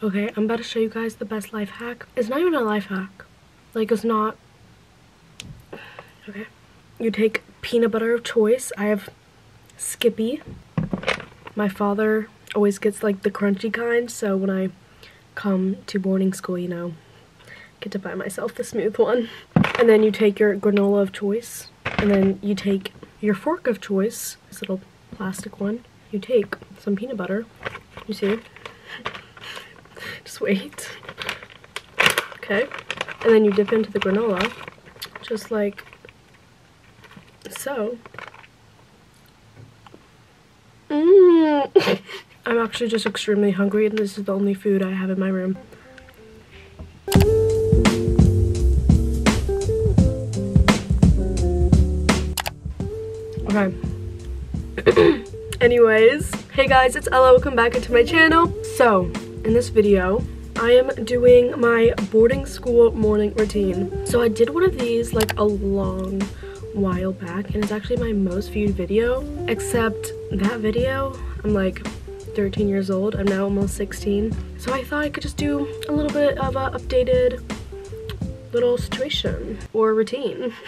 Okay, I'm about to show you guys the best life hack. It's not even a life hack. Like, it's not... Okay. You take peanut butter of choice. I have Skippy. My father always gets, like, the crunchy kind, so when I come to boarding school, you know, get to buy myself the smooth one. And then you take your granola of choice, and then you take your fork of choice, this little plastic one. You take some peanut butter, you see, wait. Okay. And then you dip into the granola, just like so. Mm. I'm actually just extremely hungry and this is the only food I have in my room. Okay. Anyways, hey guys, it's Ella. Welcome back into my channel. So, in this video, I am doing my boarding school morning routine. So I did one of these like a long while back and it's actually my most viewed video, except that video, I'm like 13 years old. I'm now almost 16. So I thought I could just do a little bit of a updated little situation or routine.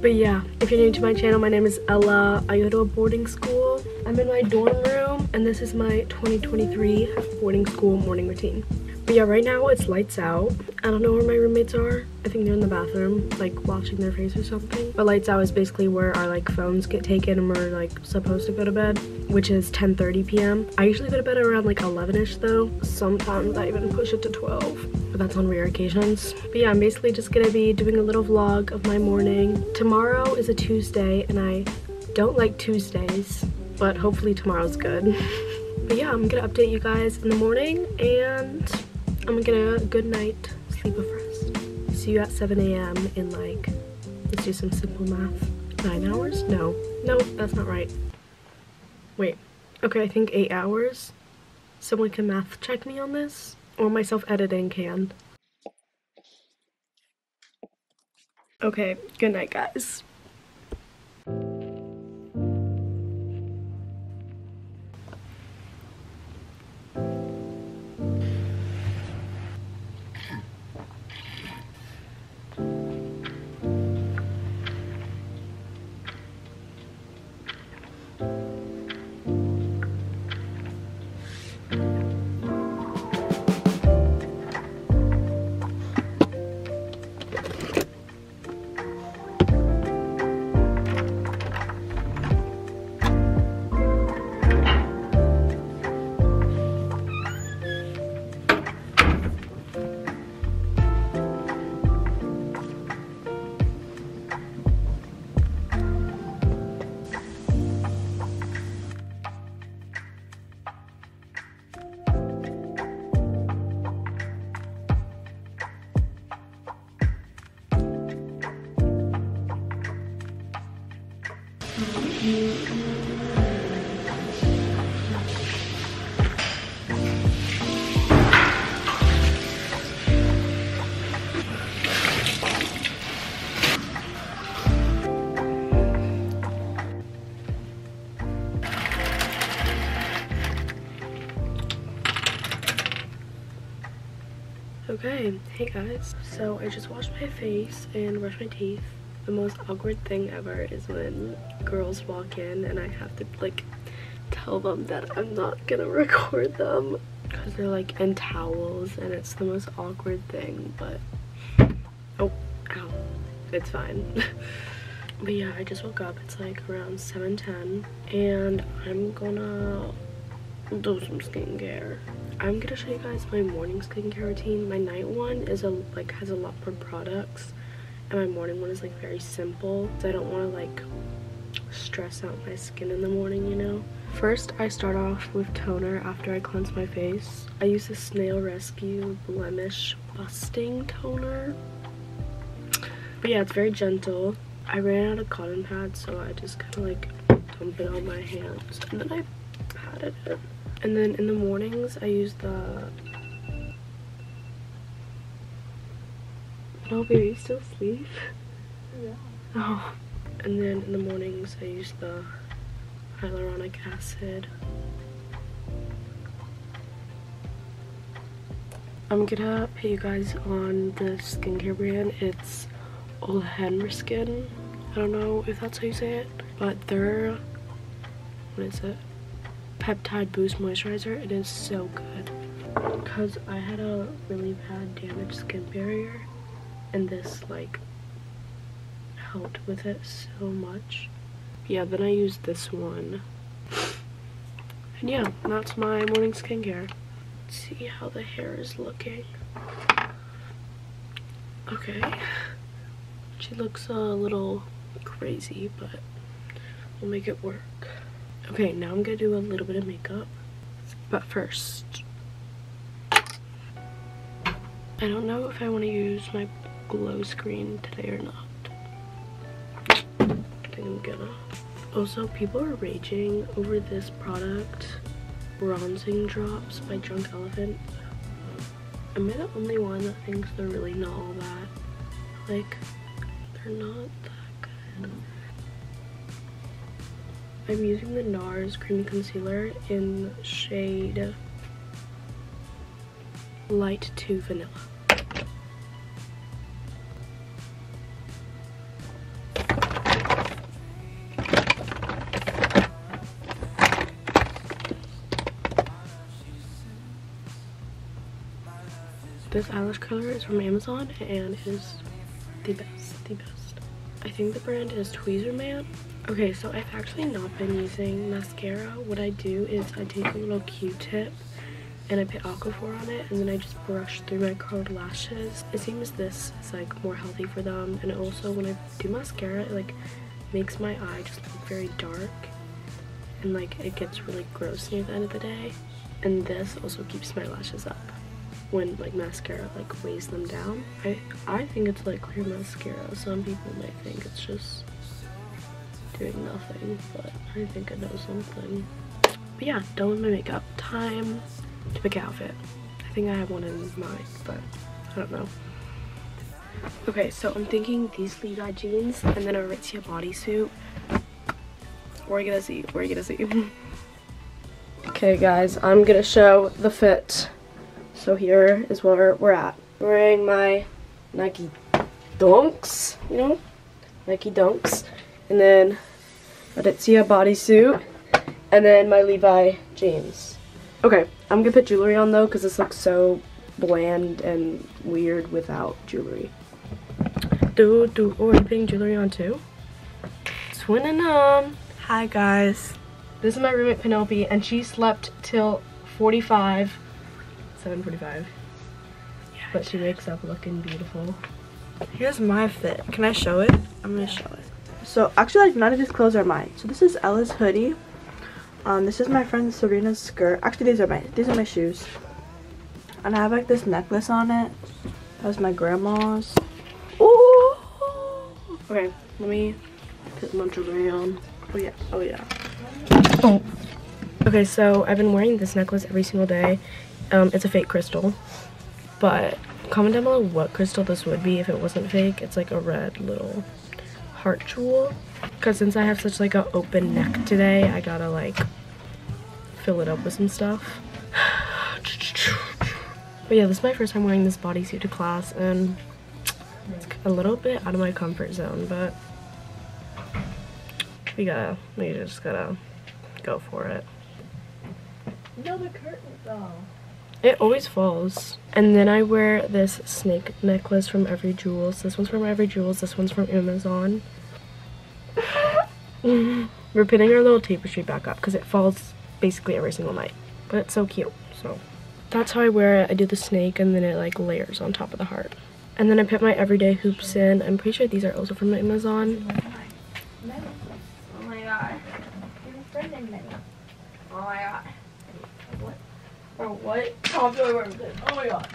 But yeah, if you're new to my channel, my name is Ella. I go to a boarding school. I'm in my dorm room, and this is my 2023 boarding school morning routine. But yeah, right now it's lights out. I don't know where my roommates are. I think they're in the bathroom, like washing their face or something. But lights out is basically where our like phones get taken and we're like supposed to go to bed, which is 10:30 p.m. I usually go to bed around like 11ish though. Sometimes I even push it to 12, but that's on rare occasions. But yeah, I'm basically just gonna be doing a little vlog of my morning. Tomorrow is a Tuesday and I don't like Tuesdays, but hopefully tomorrow's good. but yeah, I'm gonna update you guys in the morning and I'm gonna get a good night sleep of rest. See you at 7 a.m. in like, let's do some simple math. Nine hours? No. No, that's not right. Wait. Okay, I think eight hours. Someone can math check me on this? Or myself editing can. Okay, good night guys. Okay, hey guys. So I just washed my face and brushed my teeth. The most awkward thing ever is when girls walk in and I have to like tell them that I'm not gonna record them. Because they're like in towels and it's the most awkward thing but oh ow. It's fine. But yeah I just woke up. It's like around 7:10, and I'm gonna do some skincare. I'm gonna show you guys my morning skincare routine. My night one is a like has a lot more products and my morning one is like very simple. So I don't wanna like stress out my skin in the morning, you know? First, I start off with toner after I cleanse my face. I use the Snail Rescue Blemish Busting Toner. But yeah, it's very gentle. I ran out of cotton pads, so I just kind of like dump it on my hands. And then I patted it. And then in the mornings, I use the... Oh, baby, you still sleep? Yeah. Oh. And then in the mornings, I use the hyaluronic acid. I'm gonna put you guys on the skincare brand. It's Ole Henriksen. I don't know if that's how you say it, but they're, what is it? Peptide Boost Moisturizer. It is so good. Because I had a really bad damaged skin barrier and this like helped with it so much. Yeah, then I used this one. And yeah, that's my morning skincare. Let's see how the hair is looking. Okay. She looks a little crazy, but we'll make it work. Okay, now I'm gonna do a little bit of makeup. But first, I don't know if I want to use my glow screen today or not. I think I'm gonna. Also, people are raging over this product, Bronzing Drops by Drunk Elephant. Am I the only one that thinks they're really not all that? Like, they're not that good. I'm using the NARS Creamy Concealer in shade Light 2 Vanilla. This eyelash color is from Amazon and is the best, the best. I think the brand is Tweezerman. Okay, so I've actually not been using mascara. What I do is I take a little Q-tip and I put Aquaphor on it and then I just brush through my curled lashes. It seems this is like more healthy for them and also when I do mascara it like makes my eye just look very dark and like it gets really gross near the end of the day and this also keeps my lashes up when like mascara like weighs them down. I, I think it's like clear mascara. Some people might think it's just doing nothing, but I think it knows something. But yeah, done with my makeup. Time to pick an outfit. I think I have one in mind, but I don't know. Okay, so I'm thinking these Levi jeans and then a Aritzia bodysuit. We're you gonna see, we're you gonna see. okay guys, I'm gonna show the fit so here is where we're at. wearing my Nike Dunks, you know, Nike Dunks, and then a Aritzia bodysuit, and then my Levi jeans. Okay, I'm gonna put jewelry on though because this looks so bland and weird without jewelry. Do do oh, putting jewelry on too? Swinning on. Hi guys. This is my roommate Penelope and she slept till 45 7.45. But she wakes up looking beautiful. Here's my fit. Can I show it? I'm gonna show it. So actually like none of these clothes are mine. So this is Ella's hoodie. Um, this is my friend Serena's skirt. Actually these are my these are my shoes. And I have like this necklace on it. That's my grandma's. Ooh! Okay, let me put my jewelry on. Oh yeah, oh yeah. Oh. Okay, so I've been wearing this necklace every single day um, it's a fake crystal, but comment down below what crystal this would be if it wasn't fake. It's like a red little heart jewel. Because since I have such like an open neck today, I gotta like fill it up with some stuff. But yeah, this is my first time wearing this bodysuit to class and it's a little bit out of my comfort zone, but we gotta, we just gotta go for it. No, the curtain though. It always falls. And then I wear this snake necklace from Evry Jewels. This one's from Evry Jewels. This one's from Amazon. We're putting our little tapestry back up because it falls basically every single night. But it's so cute. So that's how I wear it. I do the snake and then it like layers on top of the heart. And then I put my everyday hoops in. I'm pretty sure these are also from Amazon. Oh my god. Oh my god. Or what? Oh, oh my god.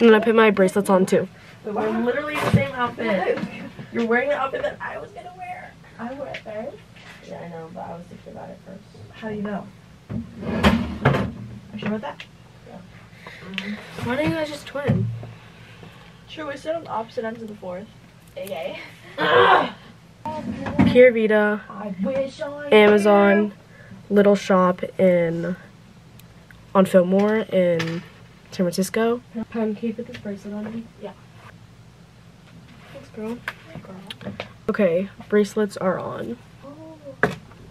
And then I put my bracelets on too. we're literally the same outfit. You're wearing the outfit that I was gonna wear. I wear it first. Yeah, I know, but I was thinking about it first. How do you know? Are you sure about that? Yeah. Why don't you guys just twin? Sure, we sit on opposite ends of the fourth. Okay. Pura Vida, Amazon, Little Shop in on Fillmore in San Francisco. Pen, can you put this bracelet on me? Yeah. Thanks, girl. Okay, bracelets are on.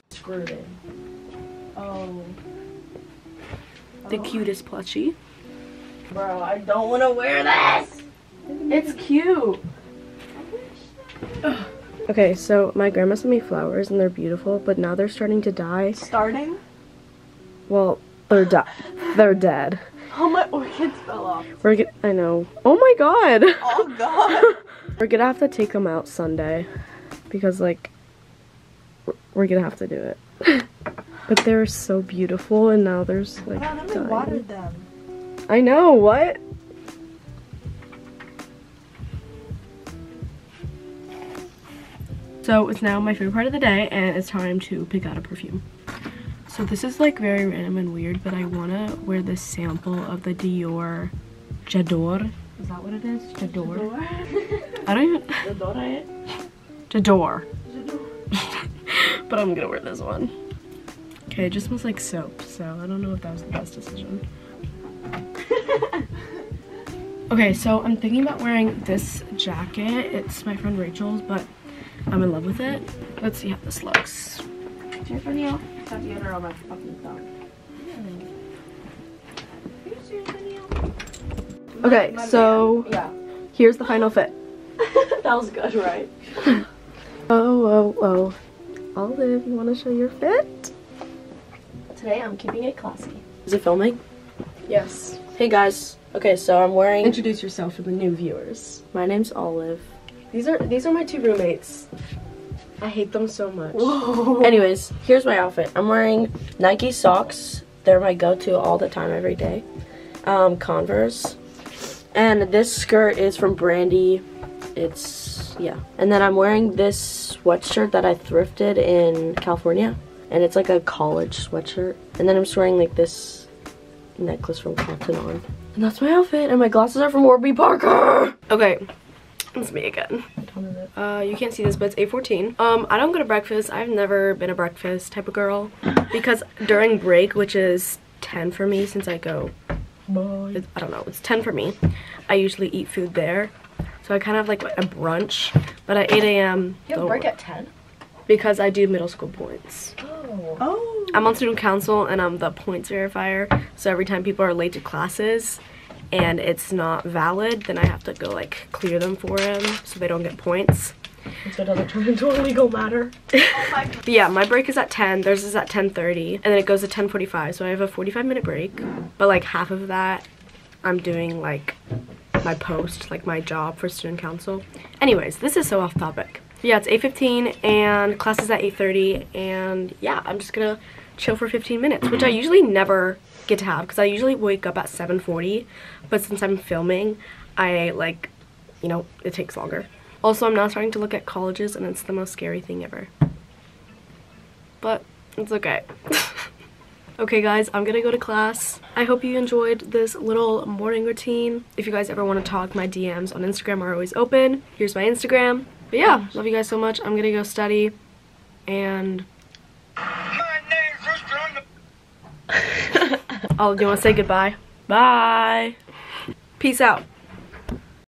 Screwed in. Oh. The cutest plushie. Bro, I don't want to wear this. It's cute. Okay, so my grandma sent me flowers and they're beautiful, but now they're starting to die. Starting? Well, they're di- they're dead. Oh, my orchids fell off. We're get- I know. Oh my god. Oh, God. We're gonna have to take them out Sunday because like we're- we're gonna have to do it. but they're so beautiful and now there's like Wow, then dying. watered them. I know, what? So it's now my favorite part of the day and it's time to pick out a perfume. So this is like very random and weird, but I wanna wear this sample of the Dior J'adore. Is that what it is? J'adore. I don't even... J'adore. J'adore. but I'm gonna wear this one. Okay, it just smells like soap, so I don't know if that was the best decision. Okay, so I'm thinking about wearing this jacket. It's my friend Rachel's, but I'm in love with it. Let's see how this looks. Is your video? Have you on my fucking thumb? Okay, so Yeah. here's the final fit. that was good, right? Oh, oh, oh. Olive, you want to show your fit? Today I'm keeping it classy. Is it filming? Yes. Hey guys. Okay, so I'm wearing. Introduce yourself to the new viewers. My name's Olive. These are these are my two roommates. I hate them so much. Whoa. Anyways, here's my outfit. I'm wearing Nike socks. They're my go-to all the time, every day. Um, Converse. And this skirt is from Brandy. It's, yeah. And then I'm wearing this sweatshirt that I thrifted in California. And it's like a college sweatshirt. And then I'm just wearing like this necklace from Cotton On. And that's my outfit. And my glasses are from Warby Parker. Okay, it's me again. Uh, you can't see this, but it's 8.14. Um, I don't go to breakfast. I've never been a breakfast type of girl. Because during break, which is 10 for me since I go, it's- I don't know, it's 10 for me. I usually eat food there. So I kind of like a brunch. But at 8 a.m. You have a break at 10? Because I do middle school points. Oh. Oh. I'm on student council and I'm the points verifier. So every time people are late to classes and it's not valid, then I have to go like clear them for him so they don't get points. So it doesn't turn into a legal matter. But yeah, my break is at 10, theirs is at 10.30, and then it goes to 10.45, so I have a 45 minute break. But like half of that, I'm doing like my post, like my job for student council. Anyways, this is so off topic. Yeah, it's 8.15 and class is at 8.30 and yeah, I'm just gonna chill for 15 minutes, which I usually never get to have because I usually wake up at 7.40, but since I'm filming, I like, you know, it takes longer. Also, I'm now starting to look at colleges and it's the most scary thing ever. But it's okay. Okay guys, I'm gonna go to class. I hope you enjoyed this little morning routine. If you guys ever want to talk, my DMs on Instagram are always open. Here's my Instagram. But yeah, love you guys so much. I'm gonna go study and Oh, you wanna say goodbye? Bye. Peace out.